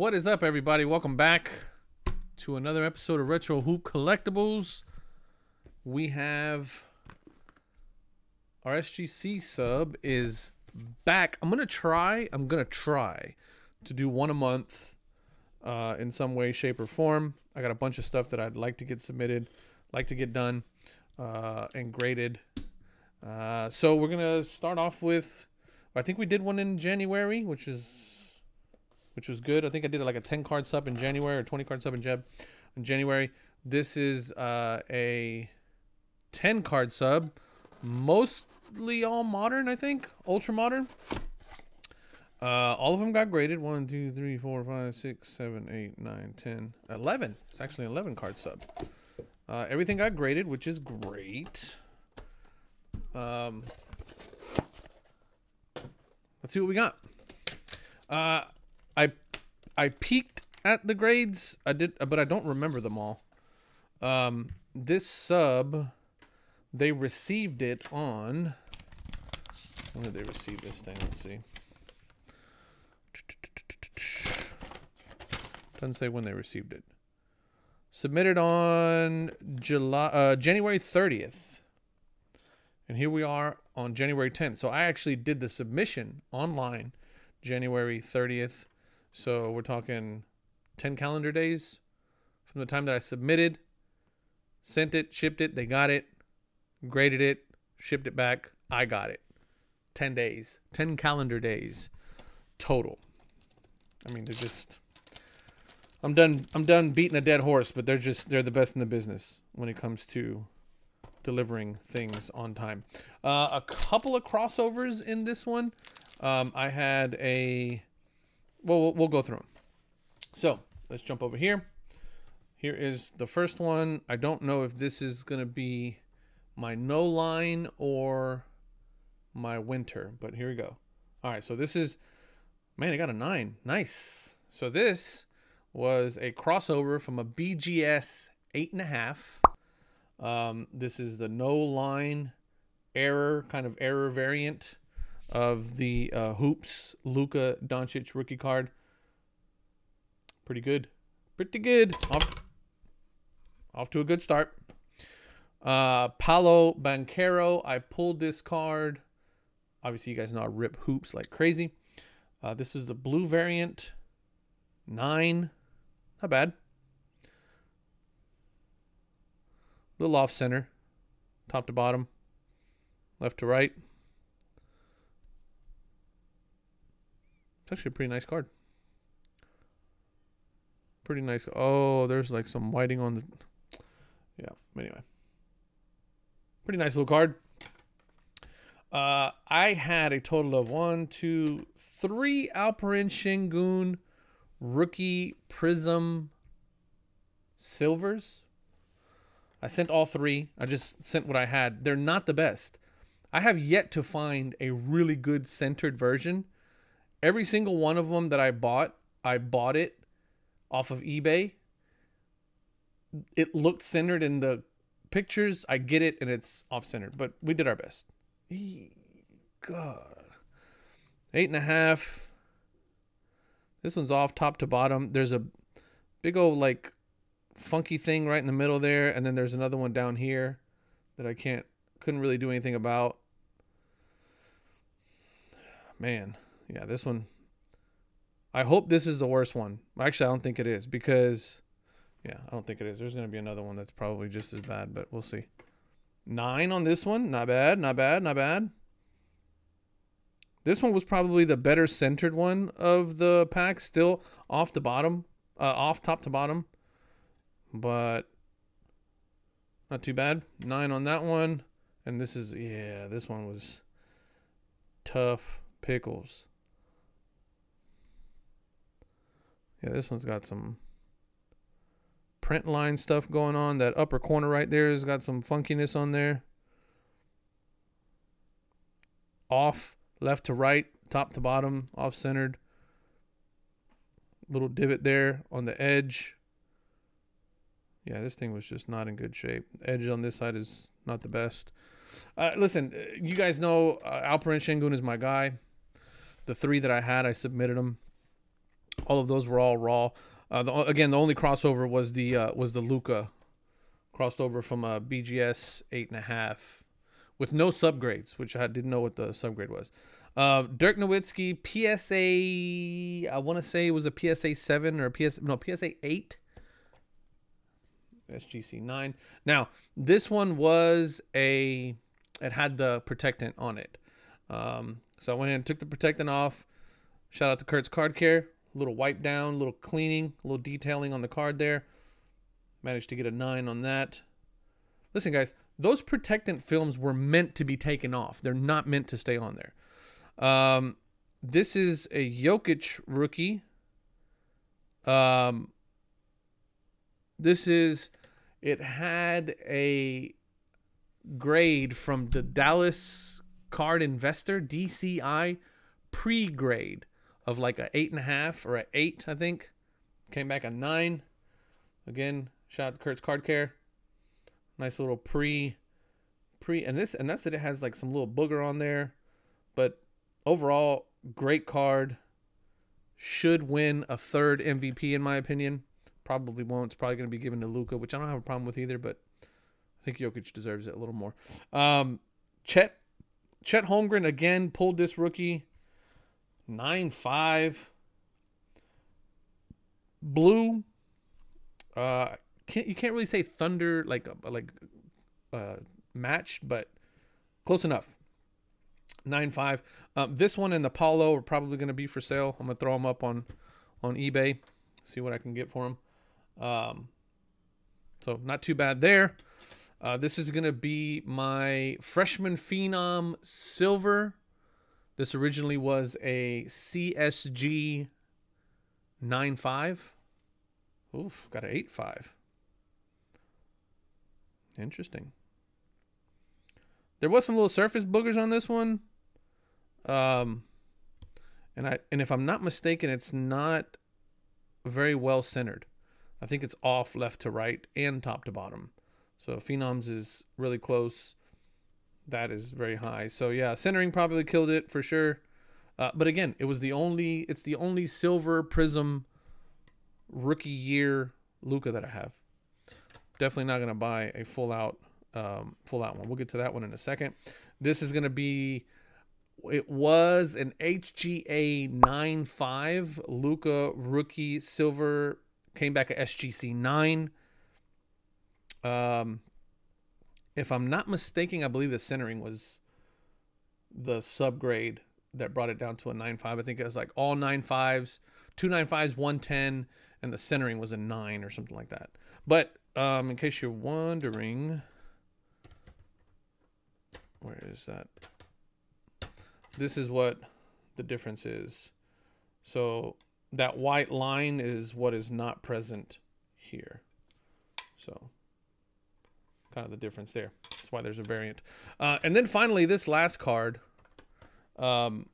What is up, everybody? Welcome back to another episode of Retro Hoop Collectibles. We have our SGC sub is back. I'm gonna try. I'm gonna try to do one a month, uh, in some way, shape, or form. I got a bunch of stuff that I'd like to get submitted, like to get done, uh, and graded. Uh, so we're gonna start off with. I think we did one in January, which is which was good. I think I did like a 10 card sub in January or 20 card sub in Jeb in January. This is uh, a 10 card sub, mostly all modern, I think, ultra modern. Uh, all of them got graded 1, 2, 3, 4, 5, 6, 7, 8, 9, 10, 11. It's actually an 11 card sub. Uh, everything got graded, which is great. Um, let's see what we got. Uh, I I peeked at the grades. I did, but I don't remember them all. Um, this sub, they received it on. When did they receive this thing? Let's see. Doesn't say when they received it. Submitted on July, uh, January 30th. And here we are on January 10th. So I actually did the submission online January 30th. So we're talking 10 calendar days from the time that I submitted, sent it, shipped it, they got it, graded it, shipped it back, I got it. 10 days, 10 calendar days total. I mean, they're just I'm done I'm done beating a dead horse, but they're just they're the best in the business when it comes to delivering things on time. Uh, a couple of crossovers in this one. Um, I had a well, we'll, go through them. So let's jump over here. Here is the first one. I don't know if this is going to be my no line or my winter, but here we go. All right, so this is, man, I got a nine. Nice. So this was a crossover from a BGS eight and a half. Um, this is the no line error kind of error variant of the uh, hoops Luka Doncic rookie card. Pretty good, pretty good. Off, off to a good start. Uh, Paolo Banchero. I pulled this card. Obviously, you guys know I rip hoops like crazy. Uh, this is the blue variant. Nine. Not bad. Little off center. Top to bottom. Left to right. It's actually a pretty nice card. Pretty nice. Oh, there's like some whiting on the. Yeah. Anyway. Pretty nice little card. Uh, I had a total of one, two, three Alperen Sengun rookie Prism silvers. I sent all three. I just sent what I had. They're not the best. I have yet to find a really good centered version every single one of them that I bought, I bought it off of eBay. It looked centered in the pictures. I get it, and it's off centered, but we did our best. God, eight and a half. This one's off top to bottom. There's a big old like funky thing right in the middle there, and then there's another one down here that I can't couldn't really do anything about. Man, yeah, this one. I hope this is the worst one. Actually, I don't think it is because, yeah, I don't think it is. There's going to be another one that's probably just as bad, but we'll see. Nine on this one. Not bad, not bad, not bad. This one was probably the better centered one of the pack. Still off the bottom, uh, off top to bottom, but not too bad. Nine on that one. And this is, yeah, this one was tough pickles. Yeah, this one's got some print line stuff going on. That upper corner right there has got some funkiness on there. Off, left to right, top to bottom, off centered. Little divot there on the edge. Yeah, this thing was just not in good shape. Edge on this side is not the best. Uh, listen, uh, you guys know uh, Alperen Sengun is my guy. The three that I had, I submitted them. All of those were all raw. Uh, the, again, the only crossover was the uh, was the Luka crossed over from a BGS eight and a half with no subgrades, which I didn't know what the subgrade was. Uh, Dirk Nowitzki PSA, I want to say it was a PSA seven or a PS no PSA eight. SGC nine. Now this one was a, it had the protectant on it. Um, so I went and took the protectant off. Shout out to Kurt's Card Care. Little wipe down, little cleaning, a little detailing on the card there. Managed to get a nine on that. Listen, guys, those protectant films were meant to be taken off. They're not meant to stay on there. Um, this is a Jokic rookie. Um, this is, it had a grade from the Dallas Card Investor, DCI, pre grade of like a eight and a half or a eight, I think. Came back a nine. Again, shout out Kurt's Card Care. Nice little pre pre and this and that's that it has like some little booger on there. But overall, great card. Should win a third MVP in my opinion. Probably won't. It's probably going to be given to Luka, which I don't have a problem with either. But I think Jokic deserves it a little more. Um, Chet Chet Holmgren again pulled this rookie nine five. Blue. Uh, can't you can't really say thunder like like uh match, but close enough. Nine five. Um, this one and the Paolo are probably going to be for sale. I'm gonna throw them up on on eBay, see what I can get for them. Um, so not too bad there. Uh, this is gonna be my freshman phenom silver. This originally was a CSG 9.5. Oof, got an 8.5. Interesting. There was some little surface boogers on this one. Um, and I and if I'm not mistaken, it's not very well centered. I think it's off left to right and top to bottom. So Phenoms is really close. That is very high. So yeah, centering probably killed it for sure. Uh, but again, it was the only it's the only silver prism rookie year Luka that I have. Definitely not gonna buy a full out um, full out one. We'll get to that one in a second. This is gonna be it was an HGA 9.5 Luka rookie silver came back at SGC 9. Um, if I'm not mistaken, I believe the centering was the subgrade that brought it down to a 9.5. I think it was like all 9.5s, two 9.5s, 110, and the centering was a 9 or something like that. But um, in case you're wondering, where is that? this is what the difference is. So that white line is what is not present here. So kind of the difference there. That's why there's a variant. Uh, and then finally, this last card. Um,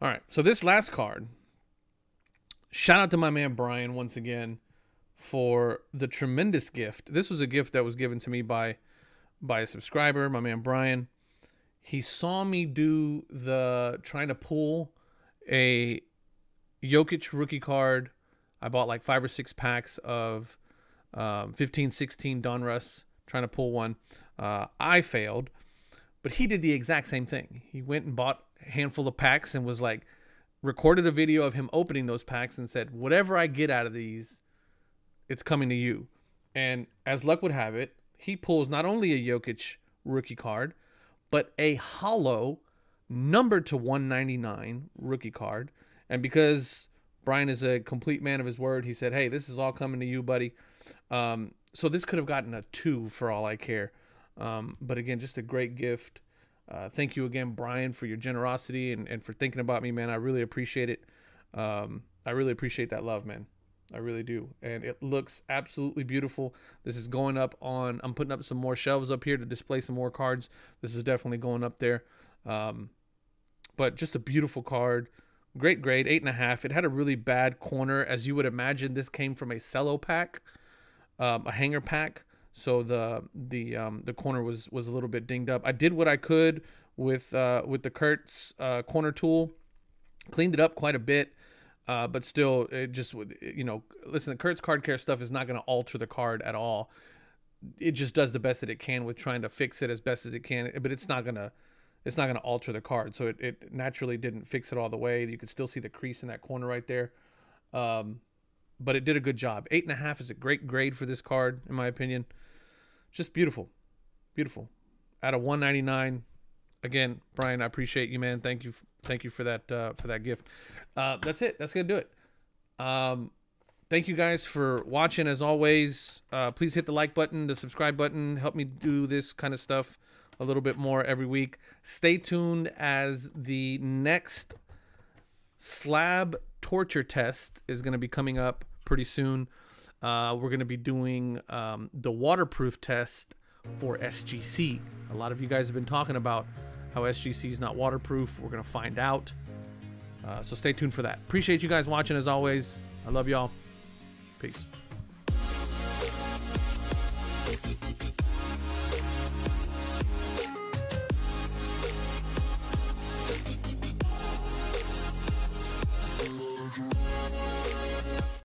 all right, so this last card. Shout out to my man Brian once again for the tremendous gift. This was a gift that was given to me by by a subscriber, my man Brian he saw me do the trying to pull a Jokic rookie card. I bought like five or six packs of um, 15, 16 Donruss trying to pull one. Uh, I failed, but he did the exact same thing. He went and bought a handful of packs and was like, recorded a video of him opening those packs and said, whatever I get out of these, it's coming to you. And as luck would have it, he pulls not only a Jokic rookie card, but a hollow numbered to 199 rookie card. And because Brian is a complete man of his word, he said, "Hey, this is all coming to you, buddy." Um, so this could have gotten a two for all I care. Um, but again, just a great gift. Uh, thank you again, Brian, for your generosity and, and for thinking about me, man. I really appreciate it. Um, I really appreciate that love, man. I really do. And it looks absolutely beautiful. This is going up on, I'm putting up some more shelves up here to display some more cards. This is definitely going up there. Um, but just a beautiful card. Great grade, eight and a half. It had a really bad corner. As you would imagine, this came from a cello pack, um, a hanger pack. So the the um, the corner was was a little bit dinged up. I did what I could with uh, with the Kurt's uh, corner tool, cleaned it up quite a bit. Uh, but still, it just would, you know, listen, the Kurt's card care stuff is not going to alter the card at all. It just does the best that it can with trying to fix it as best as it can, but it's not going to, it's not going to alter the card. So it, it naturally didn't fix it all the way. You could still see the crease in that corner right there. Um, but it did a good job. Eight and a half is a great grade for this card, in my opinion. Just beautiful, beautiful. Out of 199, again, Brian, I appreciate you, man. Thank you, thank you for that uh, for that gift. Uh, that's it. That's gonna do it. Um, thank you guys for watching. As always, uh, please hit the like button, the subscribe button. Help me do this kind of stuff a little bit more every week. Stay tuned as the next slab torture test is going to be coming up pretty soon. Uh, we're going to be doing um, the waterproof test for SGC. A lot of you guys have been talking about how SGC is not waterproof. We're going to find out. Uh, so stay tuned for that. Appreciate you guys watching as always. I love y'all. Peace.